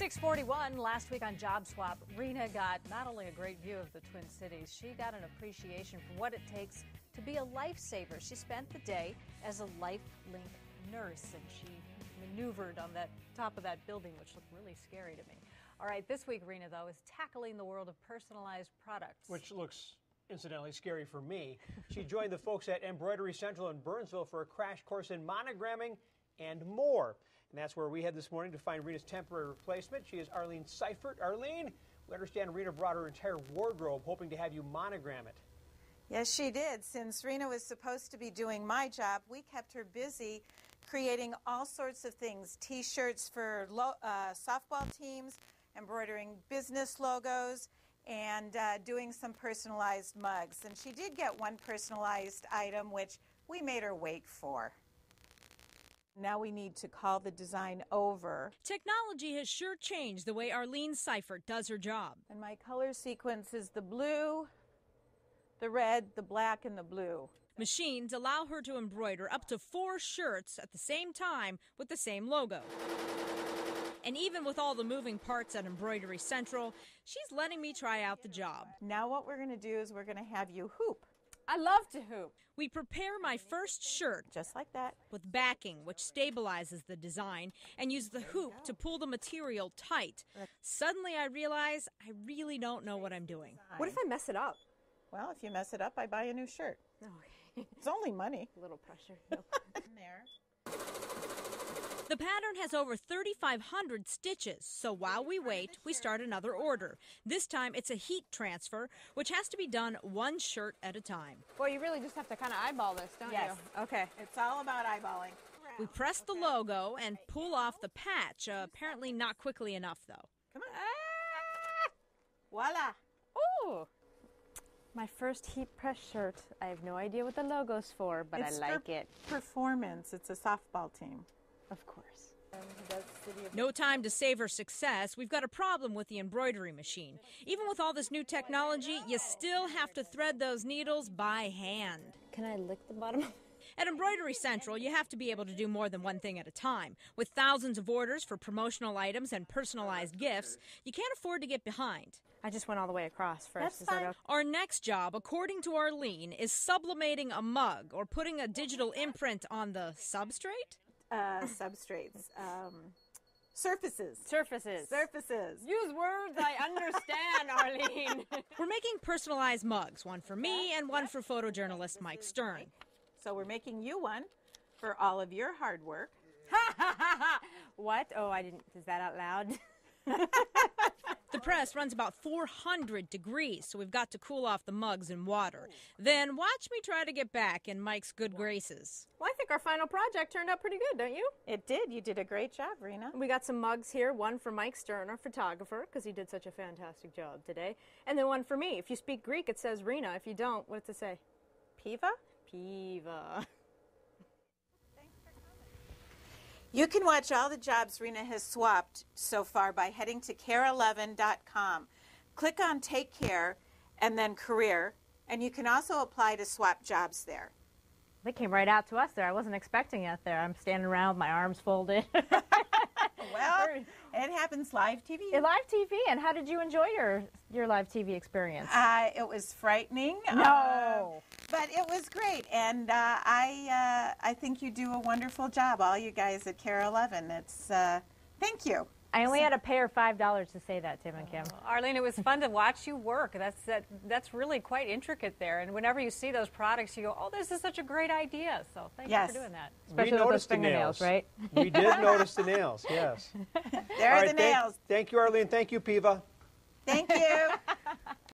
641 last week on Job Swap, Rena got not only a great view of the Twin Cities, she got an appreciation for what it takes to be a lifesaver. She spent the day as a LifeLink nurse and she maneuvered on that top of that building, which looked really scary to me. All right, this week, Rena, though, is tackling the world of personalized products. Which looks incidentally scary for me. She joined the folks at Embroidery Central in Burnsville for a crash course in monogramming and more. And that's where we head this morning to find Rena's temporary replacement. She is Arlene Seifert. Arlene, we understand Rena brought her entire wardrobe hoping to have you monogram it. Yes, she did. Since Rena was supposed to be doing my job, we kept her busy creating all sorts of things t shirts for uh, softball teams, embroidering business logos, and uh, doing some personalized mugs. And she did get one personalized item, which we made her wait for. Now we need to call the design over. Technology has sure changed the way Arlene Seifert does her job. And my color sequence is the blue, the red, the black, and the blue. Machines allow her to embroider up to four shirts at the same time with the same logo. And even with all the moving parts at Embroidery Central, she's letting me try out the job. Now what we're going to do is we're going to have you hoop. I love to hoop. We prepare my first shirt just like that with backing, which stabilizes the design, and use the hoop to pull the material tight. Suddenly, I realize I really don't know what I'm doing. What if I mess it up? Well, if you mess it up, I buy a new shirt. Okay. It's only money. A little pressure. Nope. there. The pattern has over 3,500 stitches, so while we wait, we start another order. This time it's a heat transfer, which has to be done one shirt at a time. Well, you really just have to kind of eyeball this, don't yes. you? Okay. It's all about eyeballing. We press the logo and pull off the patch, uh, apparently not quickly enough, though. Come on. Ah! Voila. Ooh. My first heat press shirt. I have no idea what the logo's for, but it's I like it. Performance. It's a softball team. Of course. No time to savor success. We've got a problem with the embroidery machine. Even with all this new technology, you still have to thread those needles by hand. Can I lick the bottom? At Embroidery Central, you have to be able to do more than one thing at a time. With thousands of orders for promotional items and personalized gifts, you can't afford to get behind. I just went all the way across first. That's Is fine. okay? Our next job, according to Arlene, is sublimating a mug or putting a digital imprint on the substrate? Uh, substrates. Um, surfaces. Surfaces. Surfaces. Use words I understand, Arlene. We're making personalized mugs, one for me and one for photojournalist Mike Stern. So we're making you one for all of your hard work. Ha ha ha ha! what? Oh, I didn't. Is that out loud? The press runs about 400 degrees, so we've got to cool off the mugs in water. Then watch me try to get back in Mike's good graces. well, I think our final project turned out pretty good, don't you? It did. You did a great job, Rena. We got some mugs here. One for Mike Stern, our photographer, because he did such a fantastic job today. And then one for me. If you speak Greek, it says Rena. If you don't, what's it say? Piva? Piva. You can watch all the jobs Rena has swapped so far by heading to kare11.com. Click on Take Care and then Career, and you can also apply to swap jobs there. They came right out to us there. I wasn't expecting it there. I'm standing around with my arms folded. Well, it happens live TV. live TV. And how did you enjoy your your live TV experience? Uh, it was frightening. No. uh, but it was great, and uh, I uh, I think you do a wonderful job, all you guys at KARE 11. It's uh, thank you. I only had to pay her five dollars to say that, Tim and Kim. Oh, Arlene, it was fun to watch you work. That's that, that's really quite intricate there. And whenever you see those products, you go, "Oh, this is such a great idea." So thank Yes. you for doing that. Especially we with those noticed the nails, right? we did notice the nails, yes. There All are right, the thank- nails. Thank you, Arlene. Thank you, Piva. Thank you.